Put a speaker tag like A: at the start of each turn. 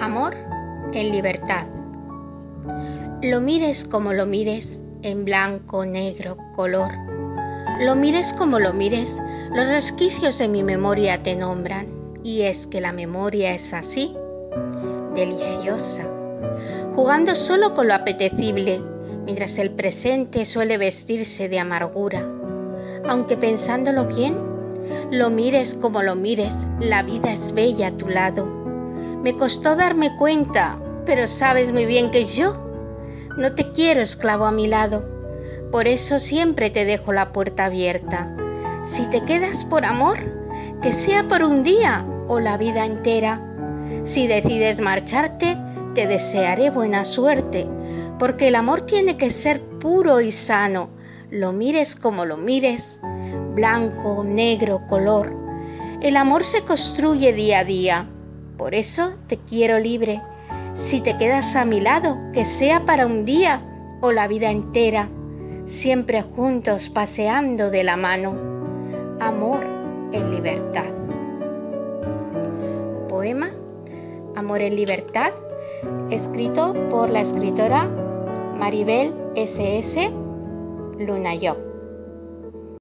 A: Amor en libertad. Lo mires como lo mires, en blanco, negro, color. Lo mires como lo mires, los resquicios de mi memoria te nombran. Y es que la memoria es así, deliciosa, jugando solo con lo apetecible, mientras el presente suele vestirse de amargura. Aunque pensándolo bien, lo mires como lo mires, la vida es bella a tu lado. Me costó darme cuenta, pero sabes muy bien que yo no te quiero esclavo a mi lado. Por eso siempre te dejo la puerta abierta. Si te quedas por amor, que sea por un día o la vida entera. Si decides marcharte, te desearé buena suerte, porque el amor tiene que ser puro y sano, lo mires como lo mires, blanco, negro, color. El amor se construye día a día, por eso te quiero libre. Si te quedas a mi lado, que sea para un día o la vida entera, siempre juntos paseando de la mano. Amor en libertad. Poema Amor en libertad, escrito por la escritora Maribel S.S. Luna Job.